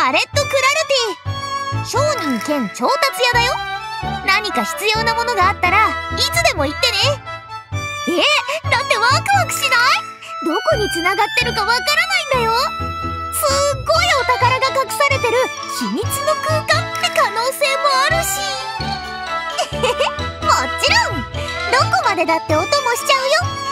アレット・クラルティ商人兼調達屋だよ。何か必要なものがあったらいつでも言ってね。えだってワクワクしない？どこに繋がってるかわからないんだよ。すっごいお宝が隠されてる。秘密の空間って可能性もあるし。もちろん。どこまでだってお供しちゃうよ。